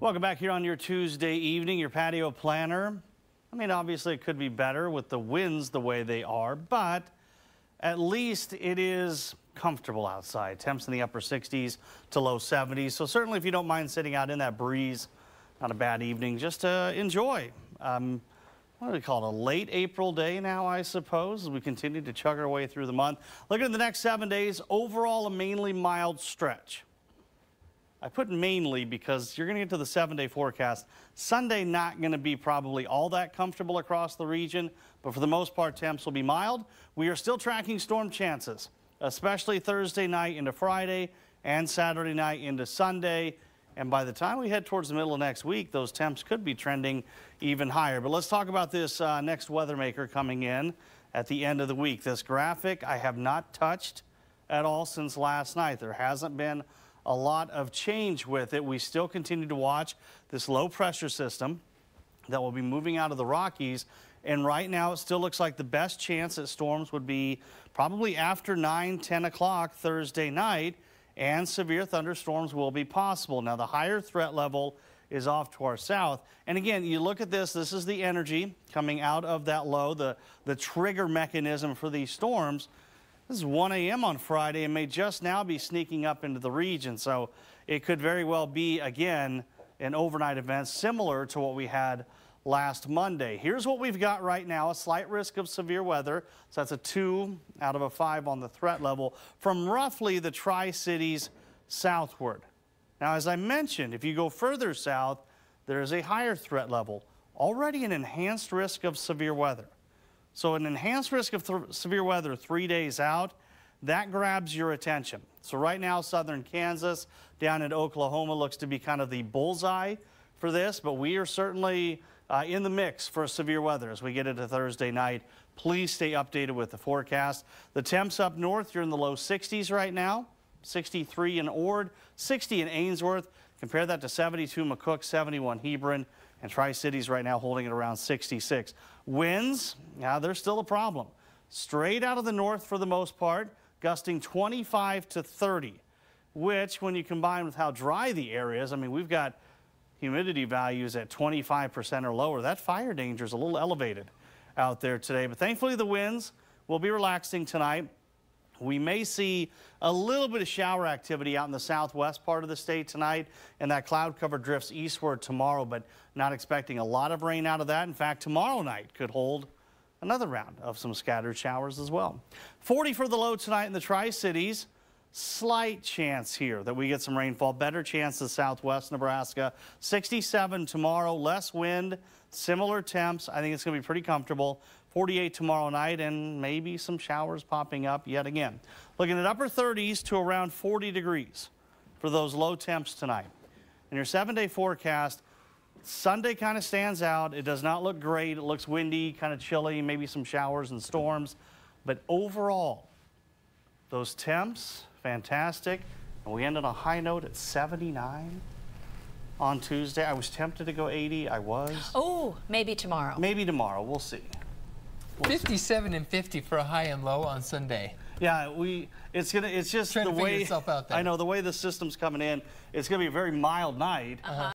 Welcome back here on your Tuesday evening, your patio planner. I mean, obviously it could be better with the winds the way they are, but at least it is comfortable outside. Temps in the upper 60s to low 70s. So certainly if you don't mind sitting out in that breeze, not a bad evening, just to enjoy. Um, what do we call it, a late April day now, I suppose, as we continue to chug our way through the month. Looking at the next seven days, overall a mainly mild stretch. I put mainly because you're going to get to the seven day forecast. Sunday not going to be probably all that comfortable across the region, but for the most part, temps will be mild. We are still tracking storm chances, especially Thursday night into Friday and Saturday night into Sunday. And by the time we head towards the middle of next week, those temps could be trending even higher. But let's talk about this uh, next weather maker coming in at the end of the week. This graphic I have not touched at all since last night. There hasn't been a lot of change with it. We still continue to watch this low pressure system that will be moving out of the Rockies. And right now, it still looks like the best chance that storms would be probably after 9, 10 o'clock Thursday night, and severe thunderstorms will be possible. Now, the higher threat level is off to our south. And again, you look at this, this is the energy coming out of that low, the, the trigger mechanism for these storms. This is 1 a.m. on Friday and may just now be sneaking up into the region. So it could very well be, again, an overnight event similar to what we had last Monday. Here's what we've got right now, a slight risk of severe weather. So that's a two out of a five on the threat level from roughly the Tri-Cities southward. Now, as I mentioned, if you go further south, there is a higher threat level, already an enhanced risk of severe weather. So an enhanced risk of severe weather three days out, that grabs your attention. So right now, southern Kansas down in Oklahoma looks to be kind of the bullseye for this, but we are certainly uh, in the mix for severe weather as we get into Thursday night. Please stay updated with the forecast. The temps up north, you're in the low 60s right now. 63 in Ord, 60 in Ainsworth. Compare that to 72 McCook, 71 Hebron, and Tri-Cities right now holding it around 66. Winds, yeah, they're still a problem. Straight out of the north for the most part, gusting 25 to 30, which when you combine with how dry the area is, I mean, we've got humidity values at 25% or lower. That fire danger is a little elevated out there today, but thankfully the winds will be relaxing tonight. We may see a little bit of shower activity out in the southwest part of the state tonight, and that cloud cover drifts eastward tomorrow, but not expecting a lot of rain out of that. In fact, tomorrow night could hold another round of some scattered showers as well. 40 for the low tonight in the Tri-Cities. Slight chance here that we get some rainfall. Better chance in southwest Nebraska. 67 tomorrow, less wind, similar temps. I think it's going to be pretty comfortable. 48 tomorrow night and maybe some showers popping up yet again. Looking at upper 30s to around 40 degrees for those low temps tonight. In your seven day forecast, Sunday kind of stands out. It does not look great. It looks windy, kind of chilly, maybe some showers and storms. But overall, those temps, fantastic. And we end on a high note at 79 on Tuesday. I was tempted to go 80. I was. Oh, maybe tomorrow. Maybe tomorrow. We'll see. We'll 57 see. and 50 for a high and low on Sunday. Yeah, we. It's gonna. It's just Trying the way. I know the way the system's coming in. It's gonna be a very mild night. Uh -huh.